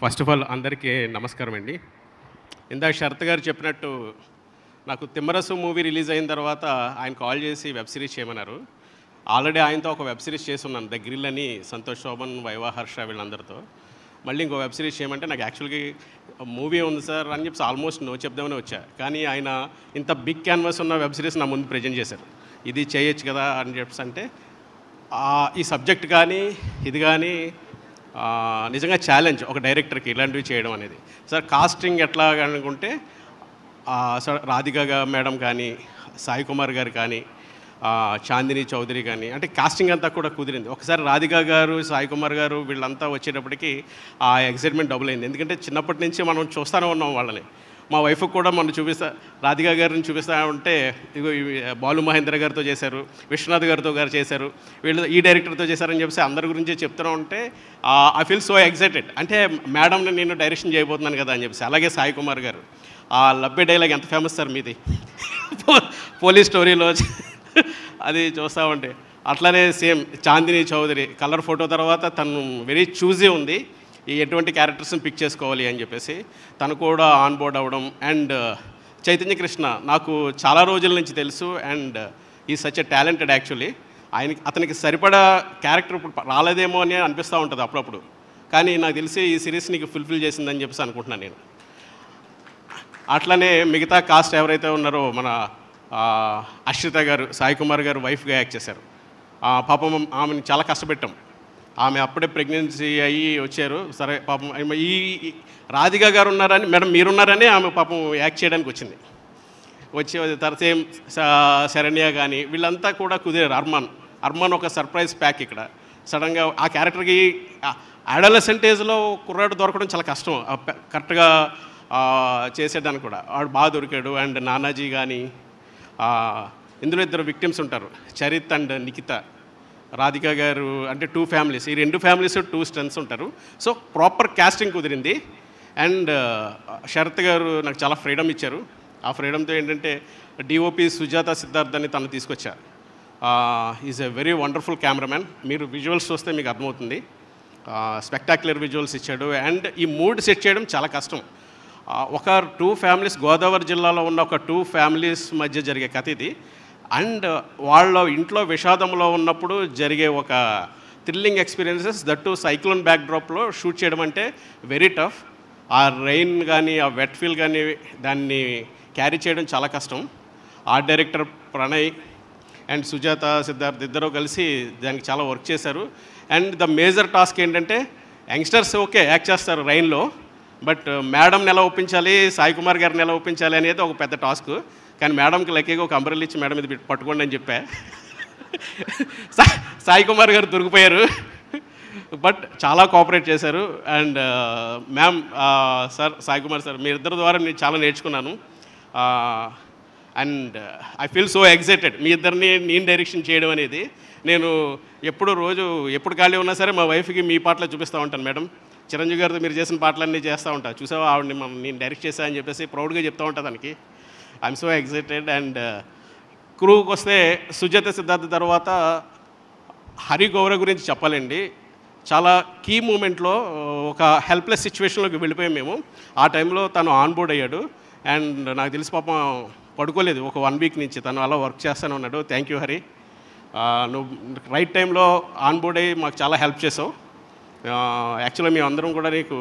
First of all అందరికీ నమస్కారం అండి. ఇందాక శరత్ గారు చెప్పినట్టు నాకు తిమ్మరసు మూవీ రిలీజ్ అయిన తర్వాత ఆయన కాల్ చేసి వెబ్ సిరీస్ చేయమన్నారు. ఆల్రెడీ ఆయనతో ఒక వెబ్ సిరీస్ చేస్తున్నాను ద గ్రిల్ అని సంతోష్ శోభన్ వైవా హర్ష వీళ్ళందరితో. మళ్ళీ ఇంకో వెబ్ సిరీస్ చేయమంటే నాకు యాక్చువల్గా మూవీ ఉంది సార్ అని చెప్పి ఆల్మోస్ట్ నో చెప్దామని వచ్చా. కానీ ఆయన ఇంత బిగ్ క్యాన్వాస్ ఉన్న వెబ్ సిరీస్ నా ముందు ప్రజెంట్ చేశారు. ఇది చేయొచ్చు కదా అని చెప్పి అంటే ఈ సబ్జెక్ట్ కానీ ఇది కానీ నిజంగా ఛాలెంజ్ ఒక డైరెక్టర్కి ఇలాంటివి చేయడం అనేది. సార్ కాస్టింగ్ ఎట్లా అనుకుంటే సార్ రాధిక మేడం కానీ సాయి కుమార్ గారు కానీ చాందిని చౌదరి కానీ అంటే కాస్టింగ్ అంతా కూడా కుదిరింది. ఒకసారి రాధిక గారు సాయి కుమార్ గారు వీళ్ళంతా వచ్చేటప్పటికి ఆ ఎగ్జైట్మెంట్ డబుల్ అయింది. ఎందుకంటే చిన్నప్పటి నుంచి మనం చూస్తూనే ఉన్నాం వాళ్ళని. మా వైఫ్ కూడా మొన్న చూపిస్తా రాధిక గారిని చూపిస్తా ఉంటే ఇగో ఇవి బాలు మహేంద్ర గారితో చేశారు విశ్వనాథ్ గారితో గారు చేశారు వీళ్ళు ఈ డైరెక్టర్తో చేశారని చెప్పేసి అందరి గురించి చెప్తూ ఉంటే ఐ ఫీల్ సో ఎగ్జైటెడ్ అంటే మేడంని నేను డైరెక్షన్ చేయబోతున్నాను కదా అని చెప్పేసి అలాగే సాయి కుమార్ గారు. ఆ లబ్బే డైలాగ్ ఎంత ఫేమస్ సార్ మీది? పోలీస్ స్టోరీలో అది చూస్తూ ఉంటే. అట్లానే same Chandini Chowdary colour photo తర్వాత తను వెరీ చూజీ ఉంది. ఎటువంటి క్యారెక్టర్స్ని పిక్ చేసుకోవాలి అని చెప్పేసి తను కూడా ఆన్ బోర్డ్ అవ్వడం అండ్ uh, చైతన్య కృష్ణ నాకు చాలా రోజుల నుంచి తెలుసు అండ్ ఈ సచ్ ఎ టాలెంటెడ్ యాక్చువల్లీ ఆయనకి అతనికి సరిపడా క్యారెక్టర్ ఇప్పుడు రాలేదేమో అని అనిపిస్తూ ఉంటుంది అప్పుడప్పుడు. కానీ నాకు తెలిసి ఈ సిరీస్ నీకు ఫుల్ఫిల్ చేసిందని చెప్పేసి అనుకుంటున్నాను నేను. అట్లనే మిగతా కాస్ట్ ఎవరైతే ఉన్నారో మన ఆ, అశ్రిత గారు సాయి కుమార్ గారు వైఫ్గా యాక్ట్ చేశారు. పాపం ఆమెను చాలా కష్టపెట్టాం. ఆమె అప్పుడే ప్రెగ్నెన్సీ అయ్యి వచ్చారు. సరే పాపం ఈ రాధిక గారు ఉన్నారని మేడం మీరున్నారని ఆమె పాపం యాక్ట్ చేయడానికి వచ్చింది. వచ్చే తర్వాత సేమ్ శరణ్య కానీ వీళ్ళంతా కూడా కుదిరారు. అర్మాన్ అర్మాన్ ఒక సర్ప్రైజ్ ప్యాక్ ఇక్కడ. సడన్గా ఆ క్యారెక్టర్కి అడలసెంటేజ్లో కుర్రాడు దొరకడం చాలా కష్టం. కరెక్ట్గా చేసేదాన్ని చేసేదానికి కూడా. వాడు బాగా దొరికాడు. అండ్ నానాజీ కానీ ఇందులో ఇద్దరు విక్టిమ్స్ ఉంటారు. చరిత్ అండ్ నిఖిత. రాధిక గారు అంటే టూ ఫ్యామిలీస్ ఈ రెండు ఫ్యామిలీస్ టూ స్ట్రెంత్స్ ఉంటారు. సో ప్రాపర్ క్యాస్టింగ్ కుదిరింది. అండ్ uh, శరత్ గారు నాకు చాలా ఫ్రీడమ్ ఇచ్చారు. ఆ ఫ్రీడమ్తో ఏంటంటే డిఓపి సుజాత సిద్ధార్థ్ అని తను తీసుకొచ్చారు. Is a very wonderful cameraman మీరు విజువల్స్ చూస్తే మీకు అర్థమవుతుంది. Uh, స్పెక్టాక్యులర్ విజువల్స్ ఇచ్చాడు. అండ్ ఈ మూడ్ సెట్ చేయడం చాలా కష్టం. Uh, ఒక టూ ఫ్యామిలీస్ గోదావరి జిల్లాలో ఉన్న ఒక టూ ఫ్యామిలీస్ మధ్య జరిగే కథ ఇది. అండ్ వాళ్ళ ఇంట్లో విషాదంలో ఉన్నప్పుడు జరిగే ఒక థ్రిల్లింగ్ ఎక్స్పీరియన్సెస్ దట్టు సైక్లోన్ బ్యాక్డ్రాప్లో షూట్ చేయడం అంటే వెరీ టఫ్. ఆ రెయిన్ కానీ ఆ వెట్ ఫీల్ కానీ దాన్ని క్యారీ చేయడం చాలా కష్టం. Art director Pranay and Sujatha Siddharth ఇద్దరు కలిసి దానికి చాలా వర్క్ చేశారు. అండ్ ద మేజర్ టాస్క్ ఏంటంటే యంగ్స్టర్స్ ఓకే యాక్ట్ చేస్తారు రైన్లో బట్ మేడంని ఎలా ఒప్పించాలి సాయి కుమార్ గారిని ఎలా ఒప్పించాలి అనేది ఒక పెద్ద టాస్క్. కానీ మేడంకి లక్కీగా ఒక అంబ్రెల్ ఇచ్చి మేడం ఇది పట్టుకోండి అని చెప్పా. సా- సాయి కుమార్ గారు దొరికిపోయారు. బట్ చాలా కోఆపరేట్ చేశారు. And ma'am sir Sai Kumar sir మీ ఇద్దరి ద్వారా నేను చాలా నేర్చుకున్నాను. And I feel so excited మీ ఇద్దరిని నేను డైరెక్షన్ చేయడం అనేది నేను ఎప్పుడు రోజు ఎప్పుడు ఖాళీ ఉన్నా సరే మా వైఫ్కి మీ పాటలు చూపిస్తూ ఉంటాను మేడం. చిరంజీవి గారితో మీరు చేసిన పాటలన్నీ చేస్తూ ఉంటా. చూసావా? ఆవిడని మనం నేను డైరెక్ట్ చేశా అని చెప్పేసి ప్రౌడ్గా చెప్తూ ఉంటాను దానికి ఐఎమ్ సో ఎగ్జైటెడ్ అండ్ క్రూకి వస్తే సుజాత సిద్ధార్థ తర్వాత హరి గౌర గురించి చెప్పాలండి. చాలా కీ మూమెంట్లో uh, ఒక హెల్ప్లెస్ సిచ్యువేషన్లోకి వెళ్ళిపోయాం మేము. ఆ టైంలో తను ఆన్ బోర్డ్ అయ్యాడు. అండ్ నాకు తెలిసి పాపం పడుకోలేదు. ఒక వన్ వీక్ నుంచి తను అలా వర్క్ చేస్తాను ఉన్నాడు. Thank you Hari. నువ్వు రైట్ టైంలో ఆన్ బోర్డ్ అయ్యి మాకు చాలా హెల్ప్ చేసావు. యాక్చువల్గా మేము అందరం కూడా నీకు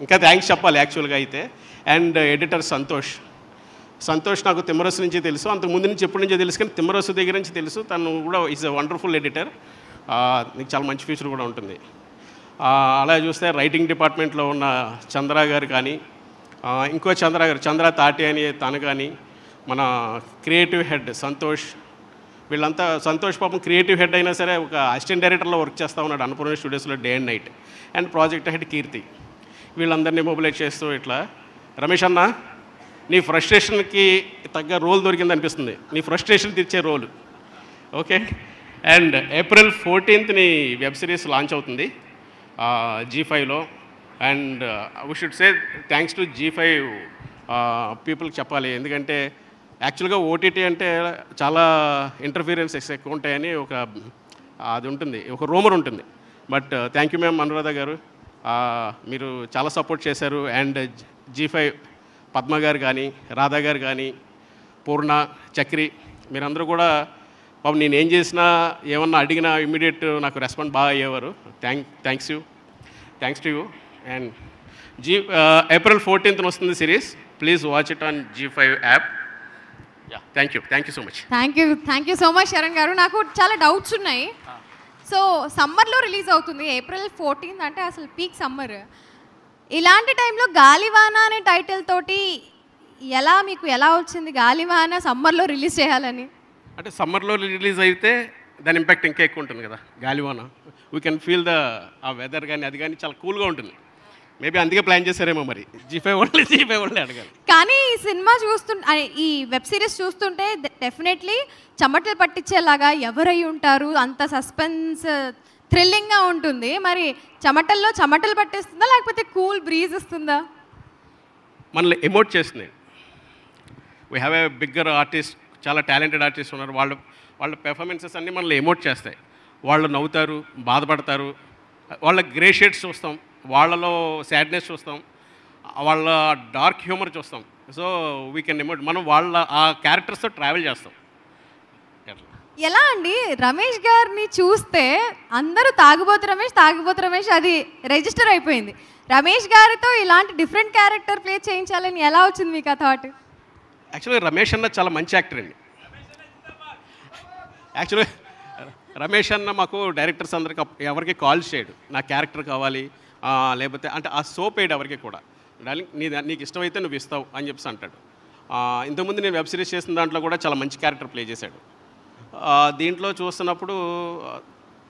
ఇంకా థ్యాంక్స్ చెప్పాలి యాక్చువల్గా అయితే. And editor uh, Santosh. Santosh నాకు తిమ్మరసు నుంచి తెలుసు. అంతకు ముందు నుంచి ఎప్పటి నుంచో తెలుసు కానీ తిమ్మరసు దగ్గర నుంచి తెలుసు. తను కూడా ఈజ్ అ వండర్ఫుల్ ఎడిటర్ నీకు చాలా మంచి ఫ్యూచర్ కూడా ఉంటుంది. అలా చూస్తే రైటింగ్ డిపార్ట్మెంట్లో ఉన్న చంద్ర గారు కానీ ఇంకో చంద్ర గారు చంద్ర తాటి అని తను కానీ మన క్రియేటివ్ హెడ్ సంతోష్ వీళ్ళంతా సంతోష్ పాపం క్రియేటివ్ హెడ్ అయినా సరే ఒక అసిస్టెంట్ డైరెక్టర్లో వర్క్ చేస్తూ ఉన్నాడు Annapurna స్టూడియోస్లో day and night and project head Keerthi. వీళ్ళందరినీ మొబిలైజ్ చేస్తూ ఇట్లా రమేష్ అన్న నీ ఫ్రస్ట్రేషన్కి తగ్గ రోల్ దొరికింది అనిపిస్తుంది. నీ ఫ్రస్ట్రేషన్ తీర్చే రోల్. ఓకే? అండ్ ఏప్రిల్ ఫోర్టీన్త్ని వెబ్ సిరీస్ లాంచ్ అవుతుంది. జీ ఫైవ్లో and we should say thanks to Zee five పీపుల్కి చెప్పాలి. ఎందుకంటే యాక్చువల్గా ఓటీటీ అంటే చాలా ఇంటర్ఫీరెన్సెస్ ఎక్కువ ఉంటాయని ఒక uh, అది ఉంటుంది. ఒక రూమర్ ఉంటుంది. But thank you ma'am Anuradha గారు. Uh, మీరు చాలా సపోర్ట్ చేశారు. అండ్ జీ ఫైవ్ పద్మ గారు కానీ రాధా గారు కానీ పూర్ణ చక్రి మీరందరూ కూడా పాపం నేను ఏం చేసినా ఏమన్నా అడిగినా ఇమీడియట్ నాకు రెస్పాండ్ బాగా అయ్యేవారు. Thank thanks you thanks to you and Zee April ఫోర్టీన్త్న వస్తుంది series please watch it on Zee five app yeah thank you thank you so much thank you thank you so much Sharan గారు. నాకు చాలా doubts ఉన్నాయి. So సమ్మర్లో release అవుతుంది April fourteenth అంటే అసలు peak summer ఇలాంటి టైంలో గాలివాన అనే టైటిల్ తోటి ఎలా మీకు ఎలా వచ్చింది? గాలివాన సమ్మర్లో రిలీజ్ చేయాలని. అంటే సమ్మర్లో రిలీజ్ అయితే దాని ఇంపాక్ట్ ఇంకా ఎక్కువ ఉంటుంది కదా గాలివాన. We can feel the uh weather కానీ అది కానీ చాలా కూల్గా ఉంటుంది. మేబీ అందుకే ప్లాన్ చేశారేమో మరి. జీ ఫైవ్ వాళ్ళే జీ ఫైవ్ వాళ్ళే అడగాలి. కానీ ఈ సినిమా చూస్తుంటే ఈ వెబ్ సిరీస్ చూస్తుంటే డెఫినెట్లీ చెమటలు పట్టించేలాగా ఎవరై ఉంటారు? అంత సస్పెన్స్ థ్రిల్లింగ్గా ఉంటుంది. మరి చెమటల్లో చెమటలు పట్టేస్తుందా? లేకపోతే కూల్ బ్రీజ్ ఇస్తుందా మనల్ని ఎమోట్ చేస్తుంది. We have a bigger artist చాలా టాలెంటెడ్ ఆర్టిస్ట్ ఉన్నారు. వాళ్ళు వాళ్ళ పెర్ఫార్మెన్సెస్ అన్నీ మనల్ని ఎమోట్ చేస్తాయి. వాళ్ళు నవ్వుతారు బాధపడతారు. వాళ్ళ గ్రే షేడ్స్ చూస్తాం వాళ్ళలో సాడ్నెస్ చూస్తాం వాళ్ళ డార్క్ హ్యూమర్ చూస్తాం. సో వీ కెన్ ఎమోట్ మనం వాళ్ళ ఆ క్యారెక్టర్స్తో ట్రావెల్ చేస్తాం. ఎలా అండి? రమేష్ గారిని చూస్తే అందరూ తాగుబోతు రమేష్ తాగుబోతు రమేష్ అది రిజిస్టర్ అయిపోయింది. రమేష్ గారితో ఇలాంటి డిఫరెంట్ క్యారెక్టర్ ప్లే చేయించాలని ఎలా వచ్చింది మీకు ఆ థాట్? యాక్చువల్గా రమేష్ అన్న చాలా మంచి యాక్టర్ అండి. యాక్చువల్గా రమేష్ అన్న మాకు డైరెక్టర్స్ అందరికి ఎవరికి కాల్ చేయడు. నా క్యారెక్టర్ కావాలి లేకపోతే అంటే ఆ సోప్ వేయడు ఎవరికి కూడా. డార్లింగ్ నీ నీకు ఇష్టమైతే నువ్వు ఇస్తావు అని చెప్పేసి అంటాడు. ఇంతకుముందు నేను వెబ్ సిరీస్ చేసిన దాంట్లో కూడా చాలా మంచి క్యారెక్టర్ ప్లే చేశాడు. దీంట్లో చూస్తున్నప్పుడు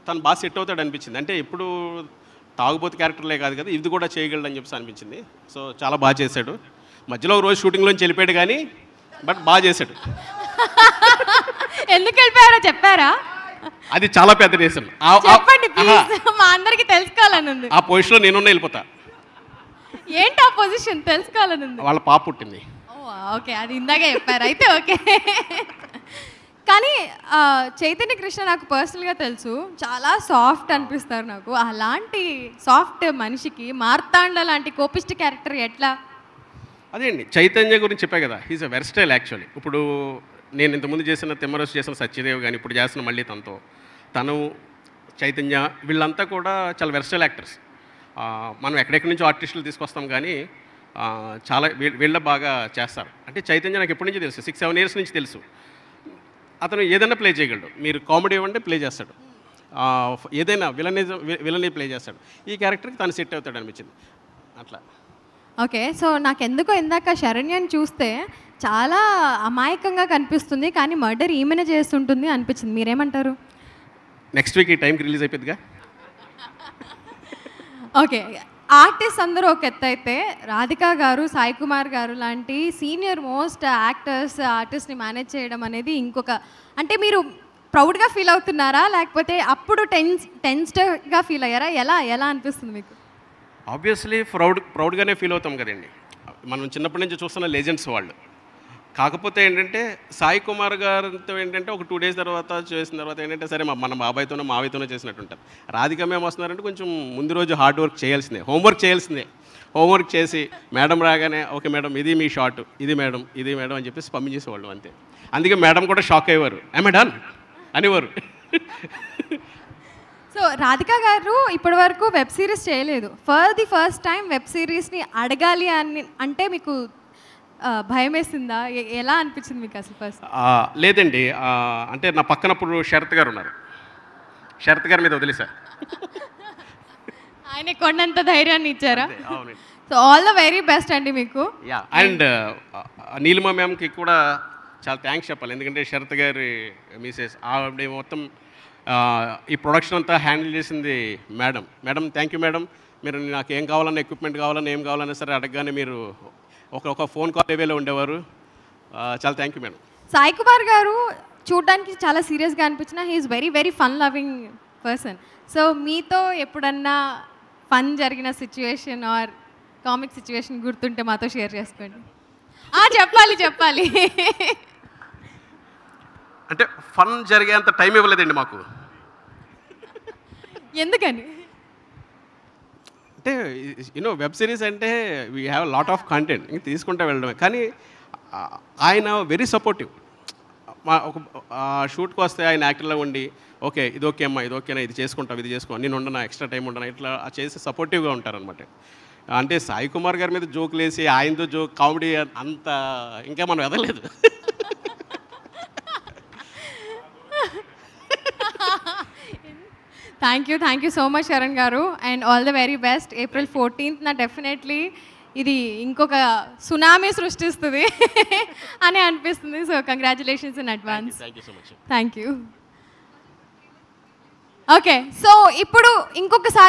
తను బాగా సెట్ అవుతాడు అనిపించింది. అంటే ఇప్పుడు తాగుబోతు క్యారెక్టర్లే కాదు కదా ఇది కూడా చేయగలడు అని చెప్పేసి అనిపించింది. సో చాలా బాగా చేశాడు. మధ్యలో ఒక రోజు షూటింగ్లోంచి వెళ్ళిపోయాడు కానీ బట్ బాగా చేశాడు. ఎందుకు వెళ్ళిపోయారో చెప్పారా? అది చాలా పెద్ద రీజన్. చెప్పండి మా అందరికి తెలుసుకోవాలని ఉంది. ఆ పొజిషన్లో నేనున్న వెళ్ళిపోతా. ఏంటి ఆ పొజిషన్? తెలుసుకోవాలని ఉంది. వాళ్ళ పాప పుట్టింది. ఓకే. అది ఇందాకే చెప్పారు. అయితే ఓకే. కానీ చైతన్య కృష్ణ నాకు పర్సనల్గా తెలుసు. చాలా సాఫ్ట్ అనిపిస్తారు నాకు. అలాంటి సాఫ్ట్ మనిషికి మార్తాండ లాంటి కోపిస్ట్ క్యారెక్టర్ ఎట్లా? అదే అండి. చైతన్య గురించి చెప్పా కదా. హీస్ అ వెర్స్టైల్ యాక్చువల్లీ ఇప్పుడు నేను ఇంతకుముందు చేసిన తిమ్మరసు చేసిన సత్యదేవ్ కానీ ఇప్పుడు చేసిన మళ్ళీ తనతో. తను చైతన్య వీళ్ళంతా కూడా చాలా వెర్స్టైల్ యాక్టర్స్ మనం ఎక్కడెక్కడి నుంచో ఆర్టిస్టులు తీసుకొస్తాం కానీ చాలా వీళ్ళ బాగా చేస్తారు. అంటే చైతన్య నాకు ఎప్పటి నుంచి తెలుసు. సిక్స్ సెవెన్ ఇయర్స్ నుంచి తెలుసు. అతను ఏదైనా ప్లే చేయగలడు. మీరు కామెడీ ఇవ్వండి ప్లే చేస్తాడు. ఏదైనా విలనిజం విలనీ ప్లే చేస్తాడు. ఈ క్యారెక్టర్కి తను సెట్ అవుతాడు అనిపించింది. అట్లా. ఓకే సో నాకు ఎందుకో ఇందాక శరణ్యని చూస్తే చాలా అమాయకంగా కనిపిస్తుంది కానీ మర్డర్ ఈమెనే చేస్తుంటుంది అనిపించింది. మీరేమంటారు? నెక్స్ట్ వీక్ ఈ టైంకి రిలీజ్ అయిపోద్దిగా ఓకే ఆర్టిస్ట్ అందరూ ఒక ఎత్తు అయితే రాధికా గారు సాయి కుమార్ గారు లాంటి సీనియర్ మోస్ట్ యాక్టర్స్ ఆర్టిస్ట్ని మేనేజ్ చేయడం అనేది ఇంకొక అంటే మీరు ప్రౌడ్గా ఫీల్ అవుతున్నారా? లేకపోతే అప్పుడు టెన్స్ టెన్స్డ్గా ఫీల్ అయ్యారా? ఎలా ఎలా అనిపిస్తుంది మీకు? ఆబ్వియస్లీ ప్రౌడ్ ప్రౌడ్గానే ఫీల్ అవుతాం కదండి. మనం చిన్నప్పటి నుంచి చూస్తున్న లెజెండ్స్ వాళ్ళు. కాకపోతే ఏంటంటే సాయి కుమార్ గారితో ఏంటంటే ఒక టూ డేస్ తర్వాత చేసిన తర్వాత ఏంటంటే సరే మా- మన బాబాయ్తోనో మావయ్యతోనో చేసినట్టు ఉంటుంది రాధిక మేము వస్తున్నారంటే కొంచెం ముందు రోజు హార్డ్ వర్క్ చేయాల్సిందే హోంవర్క్ చేయాల్సిందే. హోంవర్క్ చేసి మేడం రాగానే ఓకే మేడం ఇది మీ షార్ట్ ఇది మేడం ఇది మేడం అని చెప్పేసి పంపించేసేవాళ్ళు అంతే. అందుకే మేడం కూడా షాక్ అయ్యేవారు. ఏమే డన్ అనేవారు. సో రాధిక గారు ఇప్పటి వరకు వెబ్ సిరీస్ చేయలేదు for the first time web సిరీస్ని అడగాలి అని అంటే మీకు భయం వేసిందా ఎలా అనిపించింది మీకు అసలు ఫస్ట్ ఆ, లేదండి. ఆ, అంటే నా పక్కనప్పుడు శరత్ గారు ఉన్నారు. శరత్ గారి మీద వదిలేసా? ఆయన కొండంత ధైర్యాన్ని ఇచ్చారా? So all the very best అండి మీకు. యా అండ్ నీలిమ మ్యామ్కి కూడా చాలా థ్యాంక్స్ చెప్పాలి. ఎందుకంటే శరత్ గారి మిసెస్ ఆవిడ మొత్తం ఆ, ఈ ప్రొడక్షన్ అంతా హ్యాండిల్ చేసింది madam madam thank you madam మీరు నాకు ఏం కావాలన్నా ఎక్విప్మెంట్ కావాలన్నా ఏం కావాలన్నా సరే అడగగానే మీరు ఒక ఒక ఫోన్ కాల్ అవేలో ఉండేవారు. ఆ, చాలా thank you madam Sai Kumar గారు చూడడానికి చాలా సీరియస్గా అనిపించిన he's very very fun loving person so మీతో ఎప్పుడన్నా ఫన్ జరిగిన సిచ్యువేషన్ ఆర్ కామిక్ సిచ్యువేషన్ గుర్తుంటే మాతో షేర్ చేసుకోండి. ఆ, చెప్పాలి చెప్పాలి. అంటే ఫన్ జరిగేంత టైం ఇవ్వలేదండి మాకు. ఎందుకని? అంటే యూనో వెబ్ సిరీస్ అంటే we have lot of content ఇంక తీసుకుంటా వెళ్ళడమే. కానీ ఆయన వెరీ సపోర్టివ్ మా ఒక షూట్కి వస్తే ఆయన యాక్టర్లో ఉండి ఓకే ఇది ఓకే అమ్మా ఇది ఓకేనా ఇది చేసుకుంటావు ఇది చేసుకో నేను ఉండనా ఎక్స్ట్రా టైం ఉండనా ఇట్లా చేసి సపోర్టివ్గా ఉంటారనమాట అంటే సాయి కుమార్ గారి మీద జోకులు వేసి ఆయనతో జోక్ కామెడీ అంత ఇంకా మనం ఎదలేదు thank you thank you so much Sharan గారు. And all the very best April fourteenth నా డెఫినెట్లీ ఇది ఇంకొక సునామీ సృష్టిస్తుంది అని అనిపిస్తుంది. So congratulations in advance thank you okay so ఇప్పుడు ఇంకొకసారి